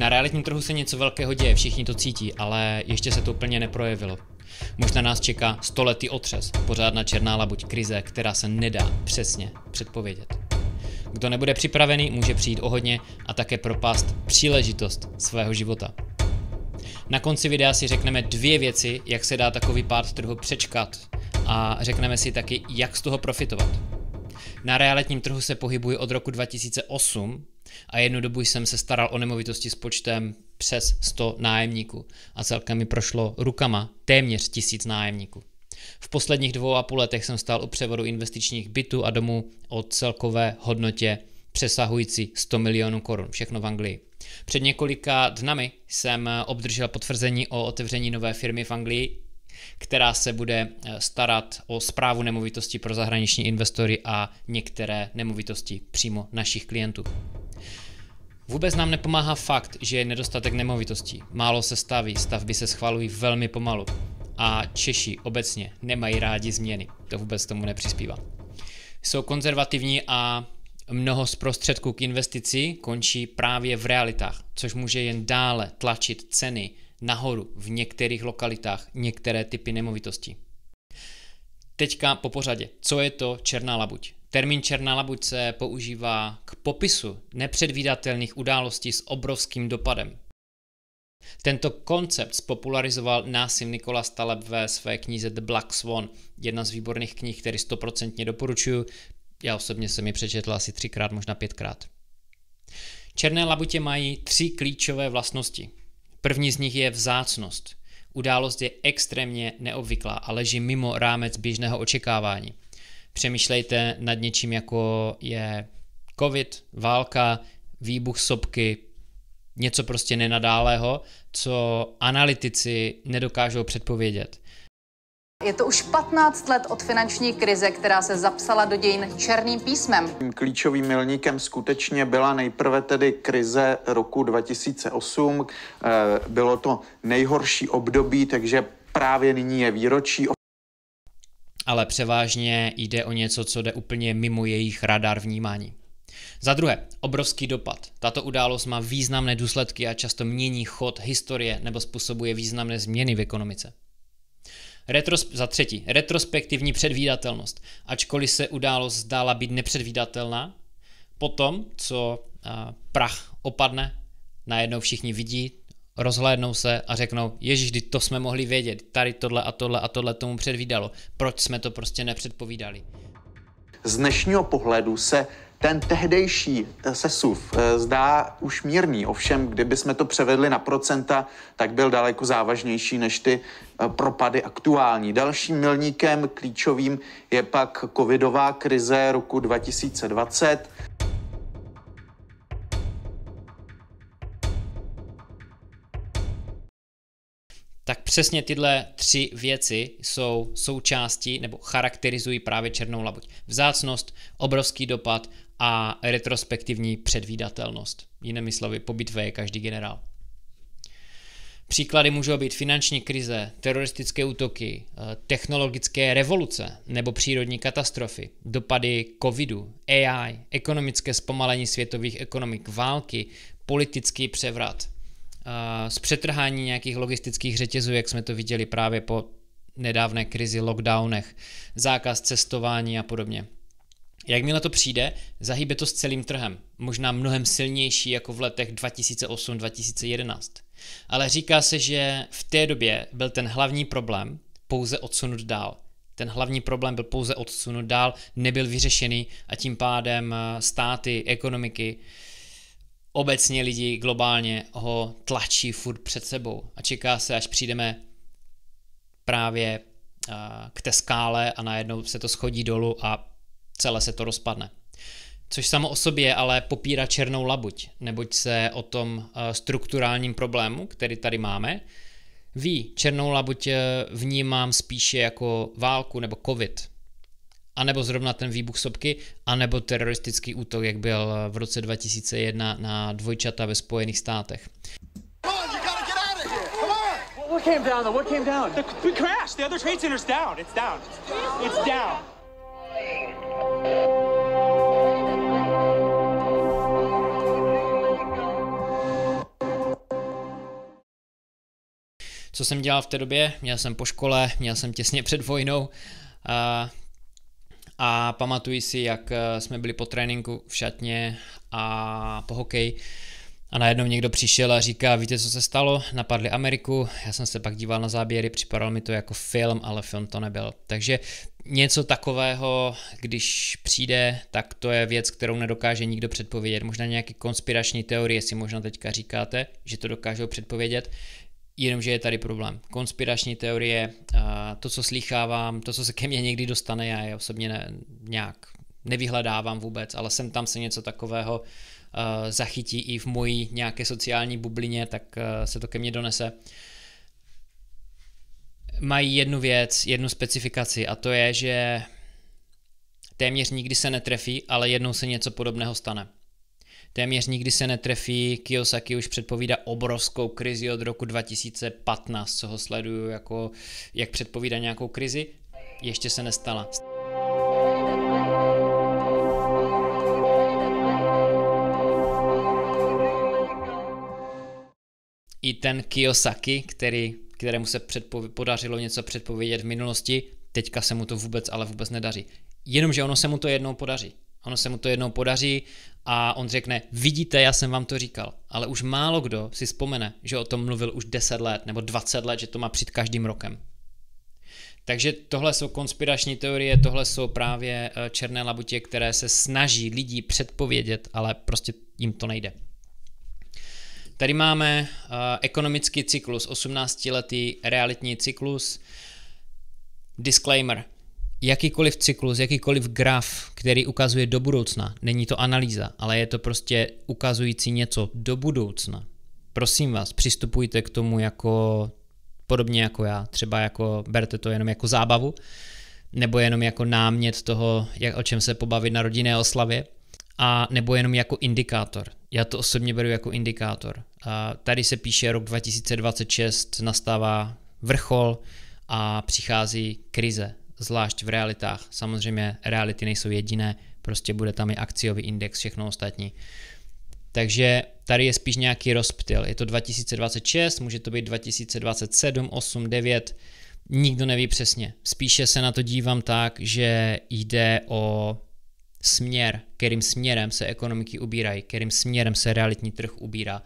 Na realitním trhu se něco velkého děje, všichni to cítí, ale ještě se to úplně neprojevilo. Možná nás čeká stoletý otřes, pořádná černá labuť krize, která se nedá přesně předpovědět. Kdo nebude připravený, může přijít o hodně a také propást příležitost svého života. Na konci videa si řekneme dvě věci, jak se dá takový pád trhu přečkat a řekneme si taky, jak z toho profitovat. Na realitním trhu se pohybuji od roku 2008 a jednu dobu jsem se staral o nemovitosti s počtem přes 100 nájemníků a celkem mi prošlo rukama téměř tisíc nájemníků. V posledních dvou a půl letech jsem stál u převodu investičních bytů a domů o celkové hodnotě přesahující 100 milionů korun, všechno v Anglii. Před několika dnami jsem obdržel potvrzení o otevření nové firmy v Anglii, která se bude eh, starat o zprávu nemovitostí pro zahraniční investory a některé nemovitosti přímo našich klientů. Vůbec nám nepomáhá fakt, že je nedostatek nemovitostí. Málo se staví, stavby se schvalují velmi pomalu. A Češi obecně nemají rádi změny. To vůbec tomu nepřispívá. Jsou konzervativní a mnoho z prostředků k investici končí právě v realitách, což může jen dále tlačit ceny nahoru v některých lokalitách některé typy nemovitostí. Teďka po pořadě. Co je to černá labuť? Termín černá labuť se používá k popisu nepředvídatelných událostí s obrovským dopadem. Tento koncept spopularizoval Násim Nikola Taleb ve své knize The Black Swan, jedna z výborných knih, který stoprocentně doporučuji. Já osobně jsem ji přečetl asi třikrát, možná pětkrát. Černé labutě mají tři klíčové vlastnosti. První z nich je vzácnost. Událost je extrémně neobvyklá a leží mimo rámec běžného očekávání. Přemýšlejte nad něčím, jako je covid, válka, výbuch sopky, něco prostě nenadálého, co analytici nedokážou předpovědět. Je to už 15 let od finanční krize, která se zapsala do dějin černým písmem. Klíčovým milníkem skutečně byla nejprve tedy krize roku 2008. Eh, bylo to nejhorší období, takže právě nyní je výročí. Ale převážně jde o něco, co jde úplně mimo jejich radar vnímání. Za druhé, obrovský dopad. Tato událost má významné důsledky a často mění chod historie nebo způsobuje významné změny v ekonomice. Retros- za třetí, retrospektivní předvídatelnost. Ačkoliv se událost zdála být nepředvídatelná, potom, co a, prach opadne, najednou všichni vidí, rozhlédnou se a řeknou, ježiš, to jsme mohli vědět, tady tohle a tohle a tohle tomu předvídalo, proč jsme to prostě nepředpovídali. Z dnešního pohledu se ten tehdejší eh, sesuv eh, zdá už mírný, ovšem kdyby jsme to převedli na procenta, tak byl daleko závažnější než ty eh, propady aktuální. Dalším milníkem klíčovým je pak covidová krize roku 2020. přesně tyhle tři věci jsou součástí nebo charakterizují právě černou labuť. Vzácnost, obrovský dopad a retrospektivní předvídatelnost. Jinými slovy, po bitvě je každý generál. Příklady můžou být finanční krize, teroristické útoky, eh, technologické revoluce nebo přírodní katastrofy, dopady covidu, AI, ekonomické zpomalení světových ekonomik, války, politický převrat, eh, zpřetrhání nějakých logistických řetězů, jak jsme to viděli právě po nedávné krizi, lockdownech, zákaz cestování a podobně. Jakmile to přijde, zahýbe to s celým trhem, možná mnohem silnější jako v letech 2008-2011. Ale říká se, že v té době byl ten hlavní problém pouze odsunut dál. Ten hlavní problém byl pouze odsunut dál, nebyl vyřešený a tím pádem státy, ekonomiky, obecně lidi globálně ho tlačí furt před sebou a čeká se, až přijdeme právě k té skále a najednou se to schodí dolů a celé se to rozpadne. Což samo o sobě ale popírá černou labuť, neboť se o tom strukturálním problému, který tady máme, ví, černou labuť vnímám spíše jako válku nebo covid, a nebo zrovna ten výbuch sopky, anebo teroristický útok, jak byl eh, v roce 2001 na dvojčata ve Spojených státech. What came down though? What came down? The, we crashed. The other trade center's down. It's down. It's down. Co jsem dělal v té době? Měl jsem po škole, měl jsem těsně před vojnou a, a pamatuji si, jak eh, jsme byli po tréninku v šatně a po hokeji a najednou někdo přišel a říká, víte, co se stalo? Napadli Ameriku, já jsem se pak díval na záběry, připadalo mi to jako film, ale film to nebyl. Takže něco takového, když přijde, tak to je věc, kterou nedokáže nikdo předpovědět. Možná nějaký konspirační teorie si možná teďka říkáte, že to dokážou předpovědět, jenomže je tady problém. Konspirační teorie, to, co slychávám, to, co se ke mně někdy dostane, já je osobně ne, nějak nevyhledávám vůbec, ale sem tam se něco takového zachytí i v mojí nějaké sociální bublině, tak se to ke mně donese. Mají jednu věc, jednu specifikaci a to je, že téměř nikdy se netrefí, ale jednou se něco podobného stane. Téměř nikdy se netrefí, Kiyosaki už předpovídá obrovskou krizi od roku 2015, co ho sleduju, jako jak předpovídá nějakou krizi, ještě se nestala. i ten Kiyosaki, který, kterému se předpovi- podařilo něco předpovědět v minulosti, teďka se mu to vůbec, ale vůbec nedaří. Jenomže ono se mu to jednou podaří. Ono se mu to jednou podaří a on řekne, vidíte, já jsem vám to říkal. Ale už málo kdo si vzpomene, že o tom mluvil už 10 let nebo 20 let, že to má přijít každým rokem. Takže tohle jsou konspirační teorie, tohle jsou právě eh, černé labutě, které se snaží lidí předpovědět, ale prostě jim to nejde. Tady máme uh, ekonomický cyklus, 18-letý realitní cyklus. Disclaimer. Jakýkoliv cyklus, jakýkoliv graf, který ukazuje do budoucna, není to analýza, ale je to prostě ukazující něco do budoucna. Prosím vás, přistupujte k tomu jako podobně jako já, třeba jako berte to jenom jako zábavu, nebo jenom jako námět toho, jak, o čem se pobavit na rodinné oslavě, a nebo jenom jako indikátor. Já to osobně beru jako indikátor. A tady se píše rok 2026, nastává vrchol a přichází krize, zvlášť v realitách. Samozřejmě reality nejsou jediné, prostě bude tam i akciový index, všechno ostatní. Takže tady je spíš nějaký rozptyl. Je to 2026, může to být 2027, 8, 9, nikdo neví přesně. Spíše se na to dívám tak, že jde o směr, kterým směrem se ekonomiky ubírají, kterým směrem se realitní trh ubírá.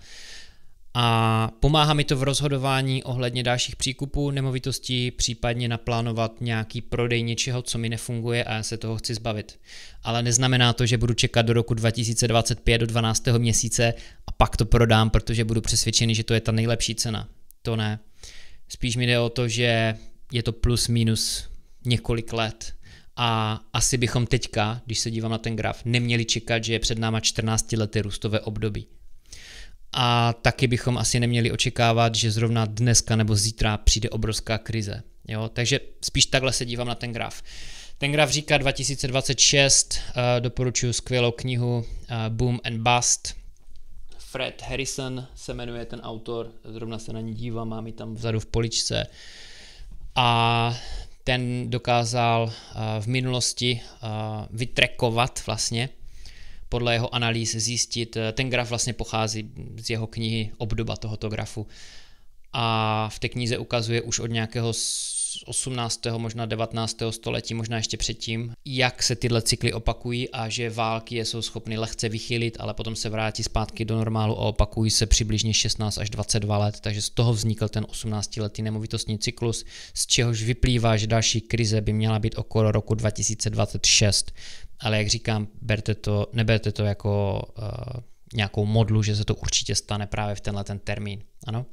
A pomáhá mi to v rozhodování ohledně dalších příkupů nemovitostí, případně naplánovat nějaký prodej něčeho, co mi nefunguje a já se toho chci zbavit. Ale neznamená to, že budu čekat do roku 2025 do 12. měsíce a pak to prodám, protože budu přesvědčený, že to je ta nejlepší cena. To ne. Spíš mi jde o to, že je to plus minus několik let a asi bychom teďka, když se dívám na ten graf, neměli čekat, že je před náma 14 lety růstové období. A taky bychom asi neměli očekávat, že zrovna dneska nebo zítra přijde obrovská krize. Jo? Takže spíš takhle se dívám na ten graf. Ten graf říká 2026, uh, eh, doporučuji skvělou knihu uh, Boom and Bust. Fred Harrison se jmenuje ten autor, zrovna se na ní dívám, mám ji tam vzadu v poličce. A ten dokázal uh, v minulosti vytrekovat vlastně podle jeho analýz zjistit, uh, ten graf vlastně pochází z jeho knihy Obdoba tohoto grafu. A v té knize ukazuje už od nějakého 18. možná 19. století, možná ještě předtím, jak se tyhle cykly opakují a že války jsou schopny lehce vychylit, ale potom se vrátí zpátky do normálu a opakují se přibližně 16 až 22 let, takže z toho vznikl ten 18-letý nemovitostní cyklus, z čehož vyplývá, že další krize by měla být okolo roku 2026. Ale jak říkám, berte to, neberte to jako uh, nějakou modlu, že se to určitě stane právě v tenhle ten termín. Ano?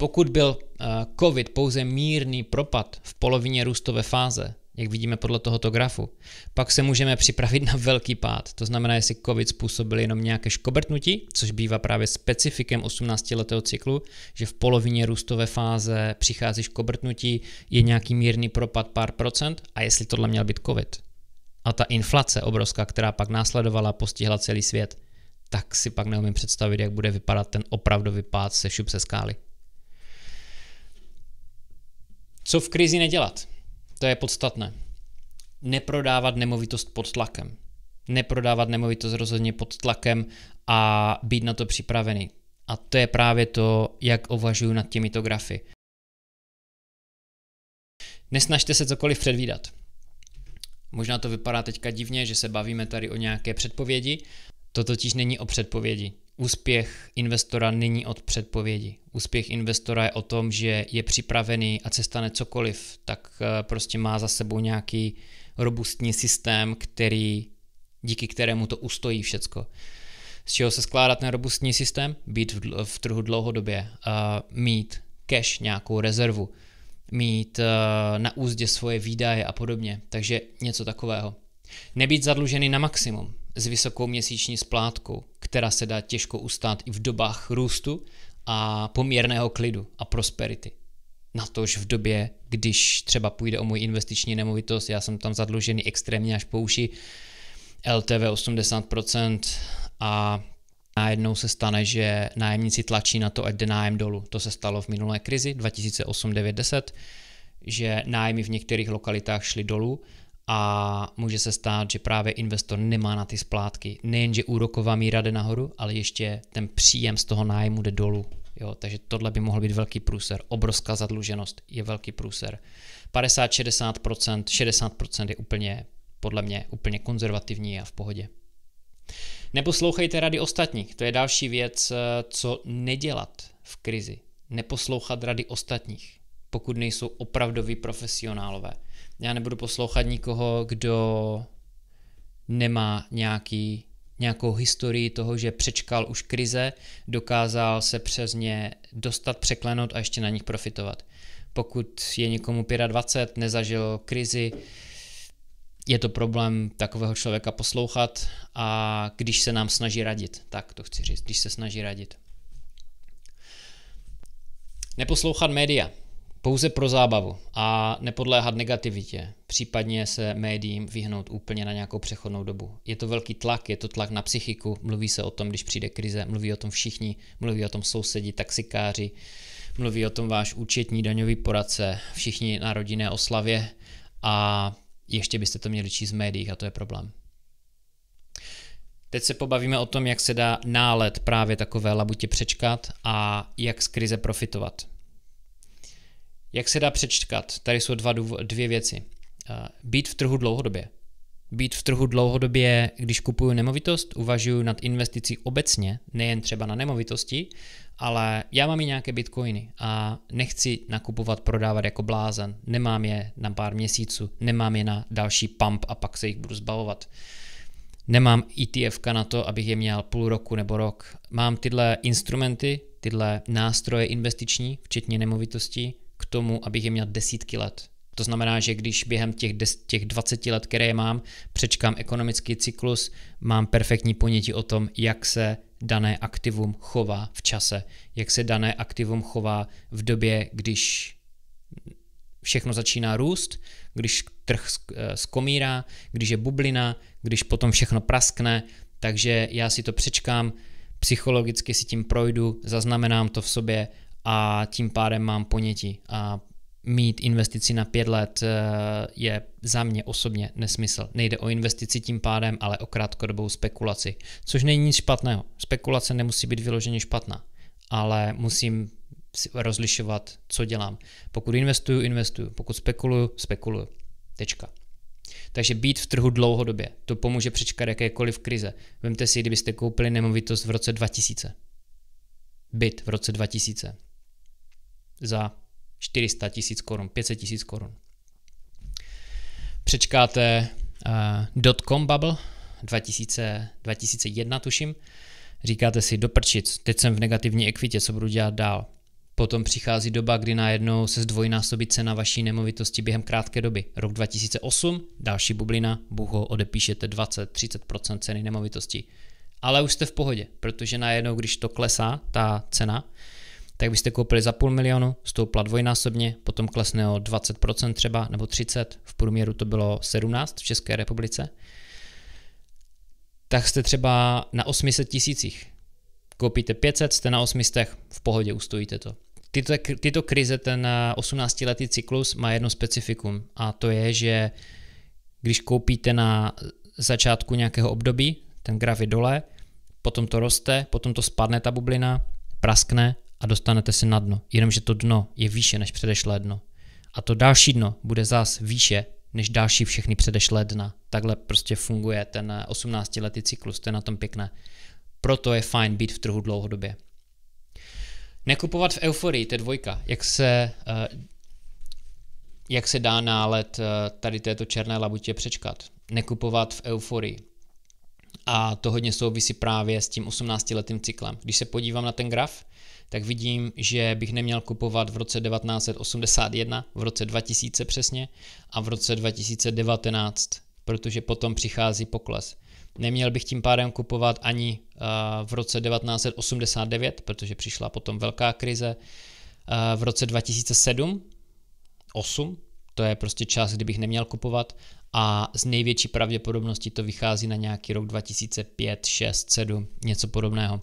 Pokud byl eh, COVID pouze mírný propad v polovině růstové fáze, jak vidíme podle tohoto grafu, pak se můžeme připravit na velký pád. To znamená, jestli COVID způsobil jenom nějaké škobrtnutí, což bývá právě specifikem 18-letého cyklu, že v polovině růstové fáze přichází škobrtnutí, je nějaký mírný propad pár procent a jestli tohle měl být COVID. A ta inflace obrovská, která pak následovala, postihla celý svět, tak si pak neumím představit, jak bude vypadat ten opravdový pád se šup se skály. Co v krizi nedělat? To je podstatné. Neprodávat nemovitost pod tlakem. Neprodávat nemovitost rozhodně pod tlakem a být na to připravený. A to je právě to, jak uvažuji nad těmito grafy. Nesnažte se cokoliv předvídat. Možná to vypadá teďka divně, že se bavíme tady o nějaké předpovědi. To totiž není o předpovědi. Úspěch investora není od předpovědi. Úspěch investora je o tom, že je připravený a se stane cokoliv, tak eh, prostě má za sebou nějaký robustní systém, který, díky kterému to ustojí všecko. Z čeho se skládá ten robustní systém? Být v, v trhu dlouhodobě, uh, mít cash, nějakou rezervu, mít uh, na úzdě svoje výdaje a podobně. Takže něco takového. Nebýt zadlužený na maximum s vysokou měsíční splátkou, která se dá těžko ustát i v dobách růstu a poměrného klidu a prosperity. Natož v době, když třeba půjde o můj investiční nemovitost, já jsem tam zadlužený extrémně až po uši, LTV 80% a najednou se stane, že nájemníci tlačí na to, ať jde nájem dolů. To se stalo v minulé krizi 2008 9 10 že nájmy v některých lokalitách šly dolů a může se stát, že právě investor nemá na ty splátky. Nejenže úroková míra jde nahoru, ale ještě ten příjem z toho nájmu jde dolů. Jo, takže tohle by mohl být velký průser. Obrovská zadluženost je velký průser. 50-60%, 60% je úplně, podle mě, úplně konzervativní a v pohodě. Neposlouchejte rady ostatních, to je další věc, co nedělat v krizi. Neposlouchat rady ostatních, pokud nejsou opravdoví profesionálové. Já nebudu poslouchat nikoho, kdo nemá nějaký, nějakou historii toho, že přečkal už krize, dokázal se přes ně dostat, překlenout a ještě na nich profitovat. Pokud je někomu 25, nezažil krizi, je to problém takového člověka poslouchat a když se nám snaží radit, tak to chci říct, když se snaží radit. Neposlouchat média, pouze pro zábavu a nepodléhat negativitě, případně se médiím vyhnout úplně na nějakou přechodnou dobu. Je to velký tlak, je to tlak na psychiku, mluví se o tom, když přijde krize, mluví o tom všichni, mluví o tom sousedi, taxikáři, mluví o tom váš účetní daňový poradce, všichni na rodinné oslavě a ještě byste to měli číst v médiích a to je problém. Teď se pobavíme o tom, jak se dá nálet právě takové labutě přečkat a jak z krize profitovat. Jak se dá přečkat? Tady jsou dva, dvě věci. Být v trhu dlouhodobě. Být v trhu dlouhodobě, když kupuju nemovitost, uvažuji nad investicí obecně, nejen třeba na nemovitosti, ale já mám i nějaké bitcoiny a nechci nakupovat, prodávat jako blázen. Nemám je na pár měsíců, nemám je na další pump a pak se jich budu zbavovat. Nemám ETF na to, abych je měl půl roku nebo rok. Mám tyhle instrumenty, tyhle nástroje investiční, včetně nemovitostí, k tomu, abych je měl desítky let. To znamená, že když během těch, des, těch 20 let, které mám, přečkám ekonomický cyklus, mám perfektní ponětí o tom, jak se dané aktivum chová v čase, jak se dané aktivum chová v době, když všechno začíná růst, když trh eh, skomírá, když je bublina, když potom všechno praskne, takže já si to přečkám, psychologicky si tím projdu, zaznamenám to v sobě a tím pádem mám ponětí a mít investici na pět let eh, je za mě osobně nesmysl. Nejde o investici tím pádem, ale o krátkodobou spekulaci, což není nic špatného. Spekulace nemusí být vyloženě špatná, ale musím rozlišovat, co dělám. Pokud investuju, investuju. Pokud spekuluju, spekuluju. Tečka. Takže být v trhu dlouhodobě, to pomůže přečkat jakékoliv krize. Vemte si, kdybyste koupili nemovitost v roce 2000. Byt v roce 2000. Za 400 tisíc korun, 500 tisíc korun. Přečkáte uh, dotcom bubble 2000, 2001 tuším, říkáte si doprčit, teď jsem v negativní ekvitě, co budu dělat dál. Potom přichází doba, kdy najednou se zdvojnásobí cena vaší nemovitosti během krátké doby. Rok 2008, další bublina, buho, odepíšete 20-30% ceny nemovitosti. Ale už jste v pohodě, protože najednou, když to klesá, ta cena, tak byste koupili za půl milionu, stoupla dvojnásobně, potom klesne o 20% třeba, nebo 30%, v průměru to bylo 17 v České republice, tak jste třeba na 800 tisících. Koupíte 500, jste na 800, v pohodě ustojíte to. Tyto, tyto krize, ten 18-letý cyklus má jedno specifikum a to je, že když koupíte na začátku nějakého období, ten graf je dole, potom to roste, potom to spadne ta bublina, praskne a dostanete se na dno. Jenomže to dno je výše než předešlé dno. A to další dno bude zas výše než další všechny předešlé dna. Takhle prostě funguje ten 18-letý cyklus, to je na tom pěkné. Proto je fajn být v trhu dlouhodobě. Nekupovat v euforii, to je dvojka. Jak se, eh, jak se dá nálet eh, tady této černé labutě přečkat. Nekupovat v euforii. A to hodně souvisí právě s tím 18-letým cyklem. Když se podívám na ten graf, tak vidím, že bych neměl kupovat v roce 1981, v roce 2000 přesně a v roce 2019, protože potom přichází pokles. Neměl bych tím pádem kupovat ani uh, v roce 1989, protože přišla potom velká krize. Uh, v roce 2007, 8, to je prostě čas, kdy bych neměl kupovat a z největší pravděpodobnosti to vychází na nějaký rok 2005, 6, 7, něco podobného.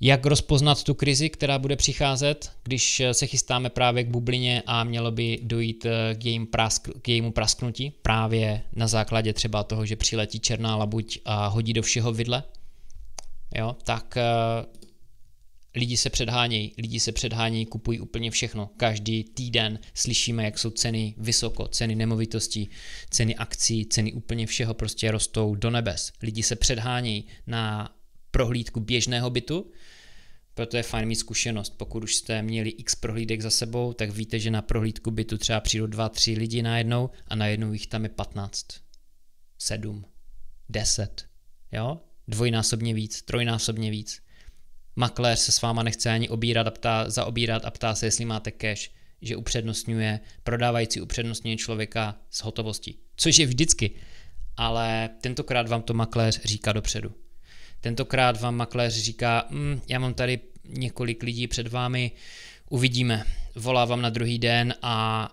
Jak rozpoznat tu krizi, která bude přicházet, když se chystáme právě k bublině a mělo by dojít eh, k, jejím prask, k jejímu prasknutí právě na základě třeba toho, že přiletí černá labuť a hodí do všeho vidle, jo, tak uh, lidi se předhánějí, lidi se předhánějí, kupují úplně všechno. Každý týden slyšíme, jak jsou ceny vysoko, ceny nemovitostí, ceny akcí, ceny úplně všeho prostě rostou do nebes. Lidi se předhánějí na prohlídku běžného bytu, proto je fajn mít zkušenost. Pokud už jste měli x prohlídek za sebou, tak víte, že na prohlídku bytu třeba přijdou 2-3 lidi najednou a najednou jich tam je 15, 7, 10, jo? Dvojnásobně víc, trojnásobně víc. Makléř se s váma nechce ani obírat a ptá, zaobírat a ptá se, jestli máte cash, že upřednostňuje, prodávající upřednostňuje člověka s hotovostí. Což je vždycky, ale tentokrát vám to makléř říká dopředu. Tentokrát vám makléř říká, mm, já mám tady několik lidí před vámi, uvidíme. Volá vám na druhý den a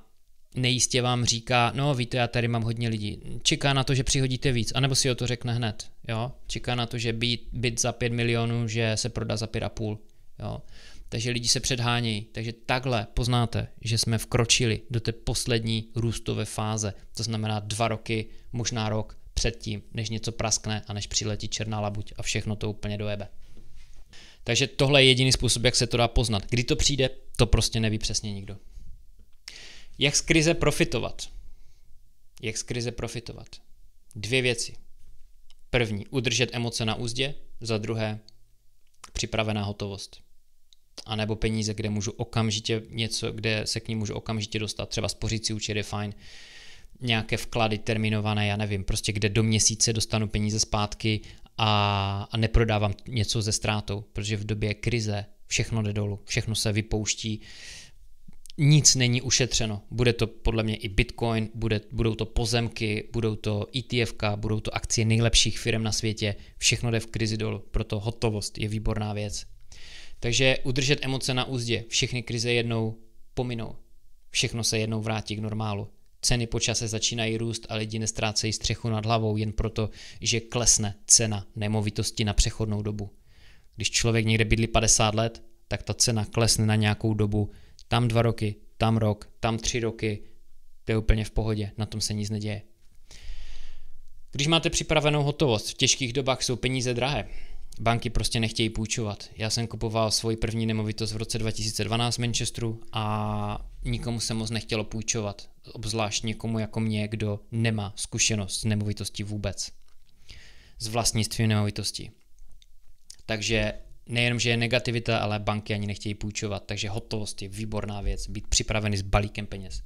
nejistě vám říká, no víte, já tady mám hodně lidí. Čeká na to, že přihodíte víc, anebo si o to řekne hned. Jo? Čeká na to, že byt, byt za 5 milionů, že se prodá za 5,5. Jo? Takže lidi se předhánějí. Takže takhle poznáte, že jsme vkročili do té poslední růstové fáze. To znamená dva roky, možná rok předtím, než něco praskne a než přiletí černá labuť a všechno to úplně dojebe. Takže tohle je jediný způsob, jak se to dá poznat. Kdy to přijde, to prostě neví přesně nikdo. Jak z krize profitovat? Jak z krize profitovat? Dvě věci. První, udržet emoce na úzdě, za druhé, připravená hotovost. A nebo peníze, kde můžu okamžitě něco, kde se k ní můžu okamžitě dostat. Třeba spořící účet je fajn, nějaké vklady terminované, já nevím, prostě kde do měsíce dostanu peníze zpátky a, a neprodávám něco ze ztrátou, protože v době krize všechno jde dolů, všechno se vypouští, nic není ušetřeno. Bude to podle mě i Bitcoin, bude, budou to pozemky, budou to ETF, budou to akcie nejlepších firm na světě, všechno jde v krizi dolů, proto hotovost je výborná věc. Takže udržet emoce na úzdě, všechny krize jednou pominou, všechno se jednou vrátí k normálu. Ceny počase začínají růst a lidi nestrácejí střechu nad hlavou jen proto, že klesne cena nemovitosti na přechodnou dobu. Když člověk někde bydlí 50 let, tak ta cena klesne na nějakou dobu, tam dva roky, tam rok, tam tři roky, to je úplně v pohodě, na tom se nic neděje. Když máte připravenou hotovost, v těžkých dobách jsou peníze drahé. Banky prostě nechtějí půjčovat. Já jsem kupoval svoji první nemovitost v roce 2012 v Manchesteru a nikomu se moc nechtělo půjčovat, obzvlášť někomu jako mě, kdo nemá zkušenost s nemovitostí vůbec. Z vlastnictví nemovitosti. Takže nejenom, že je negativita, ale banky ani nechtějí půjčovat, takže hotovost je výborná věc, být připravený s balíkem peněz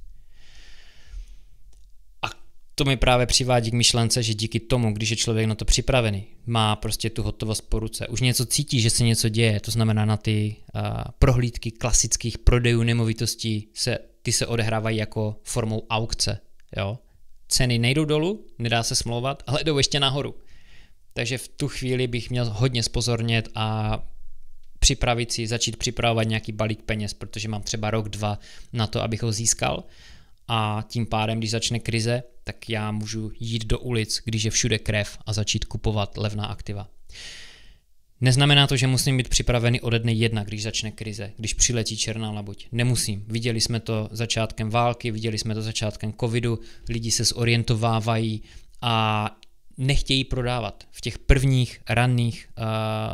to mi právě přivádí k myšlence, že díky tomu, když je člověk na to připravený, má prostě tu hotovost po ruce, už něco cítí, že se něco děje, to znamená na ty uh, prohlídky klasických prodejů nemovitostí, se, ty se odehrávají jako formou aukce, jo. Ceny nejdou dolů, nedá se smlouvat, ale jdou ještě nahoru. Takže v tu chvíli bych měl hodně spozornět a připravit si, začít připravovat nějaký balík peněz, protože mám třeba rok, dva na to, abych ho získal a tím pádem, když začne krize, tak já můžu jít do ulic, když je všude krev a začít kupovat levná aktiva. Neznamená to, že musím být připravený ode dne jedna, když začne krize, když přiletí černá labuť. Nemusím. Viděli jsme to začátkem války, viděli jsme to začátkem covidu, lidi se zorientovávají a nechtějí prodávat. V těch prvních ranných, uh,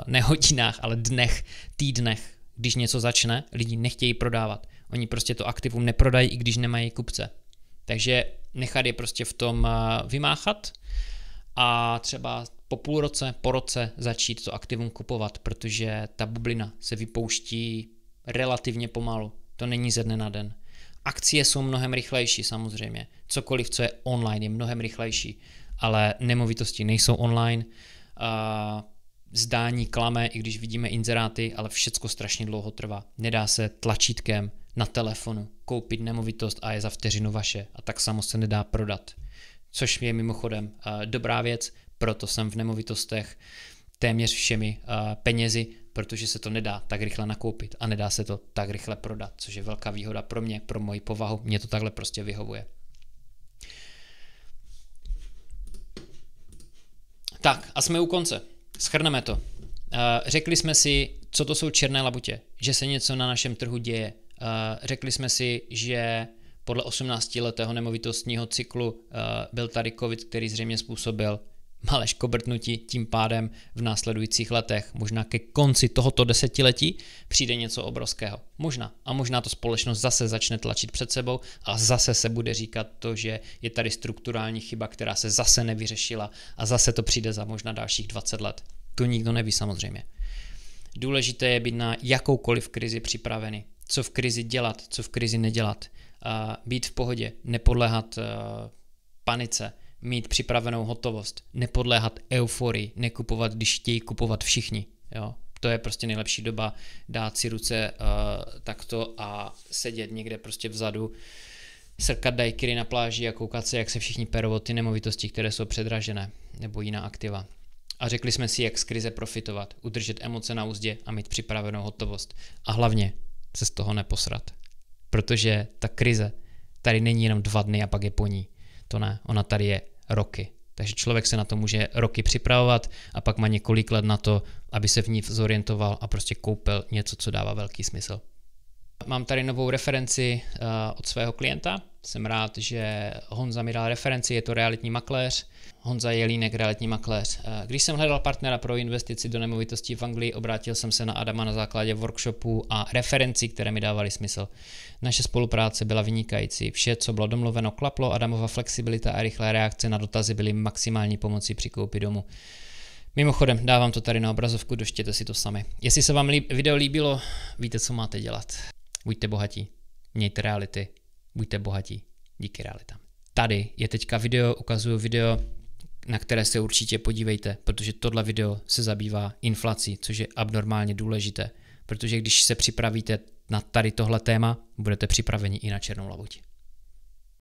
ne hodinách, ale dnech, týdnech Když něco začne, lidi nechtějí prodávat. Oni prostě to aktivum neprodají, i když nemají kupce. Takže nechat je prostě v tom eh, vymáchat a třeba po půl roce, po roce začít to aktivum kupovat, protože ta bublina se vypouští relativně pomalu. To není ze dne na den. Akcie jsou mnohem rychlejší samozřejmě. Cokoliv, co je online, je mnohem rychlejší, ale nemovitosti nejsou online. A zdání klame, i když vidíme inzeráty, ale všecko strašně dlouho trvá. Nedá se tlačítkem na telefonu koupit nemovitost a je za vteřinu vaše a tak samo se nedá prodat. Což je mimochodem uh, dobrá věc, proto jsem v nemovitostech téměř všemi uh, penězi, protože se to nedá tak rychle nakoupit a nedá se to tak rychle prodat, což je velká výhoda pro mě, pro moji povahu, mě to takhle prostě vyhovuje. Tak a jsme u konce. Schrneme to. Řekli jsme si, co to jsou černé labutě, že se něco na našem trhu děje. Řekli jsme si, že podle 18-letého nemovitostního cyklu byl tady COVID, který zřejmě způsobil malé škobrtnutí, tím pádem v následujících letech, možná ke konci tohoto desetiletí, přijde něco obrovského. Možná. A možná to společnost zase začne tlačit před sebou a zase se bude říkat to, že je tady strukturální chyba, která se zase nevyřešila a zase to přijde za možná dalších 20 let. To nikdo neví samozřejmě. Důležité je být na jakoukoliv krizi připravený. Co v krizi dělat, co v krizi nedělat. být v pohodě, nepodléhat uh, panice, mít připravenou hotovost, nepodléhat euforii, nekupovat, když chtějí kupovat všichni. Jo? To je prostě nejlepší doba dát si ruce uh, takto a sedět někde prostě vzadu, srkat dajkyry na pláži a koukat se, jak se všichni perou ty nemovitosti, které jsou předražené, nebo jiná aktiva. A řekli jsme si, jak z krize profitovat, udržet emoce na úzdě a mít připravenou hotovost. A hlavně se z toho neposrat. Protože ta krize tady není jenom dva dny a pak je po ní. To ne, ona tady je roky. Takže člověk se na to může roky připravovat a pak má několik let na to, aby se v ní zorientoval a prostě koupil něco, co dává velký smysl. Mám tady novou referenci uh, od svého klienta. Jsem rád, že Honza mi dal referenci, je to realitní makléř. Honza Jelínek, realitní makléř. Uh, když jsem hledal partnera pro investici do nemovitostí v Anglii, obrátil jsem se na Adama na základě workshopu a referenci, které mi dávaly smysl. Naše spolupráce byla vynikající. Vše, co bylo domluveno, klaplo. Adamova flexibilita a rychlé reakce na dotazy byly maximální pomocí při koupi domu. Mimochodem, dávám to tady na obrazovku, doštěte si to sami. Jestli se vám líb, video líbilo, víte, co máte dělat. Buďte bohatí, mějte reality, buďte bohatí, díky realitám. Tady je teďka video, ukazuju video, na které se určitě podívejte, protože tohle video se zabývá inflací, což je abnormálně důležité, protože když se připravíte na tady tohle téma, budete připraveni i na černou labuť.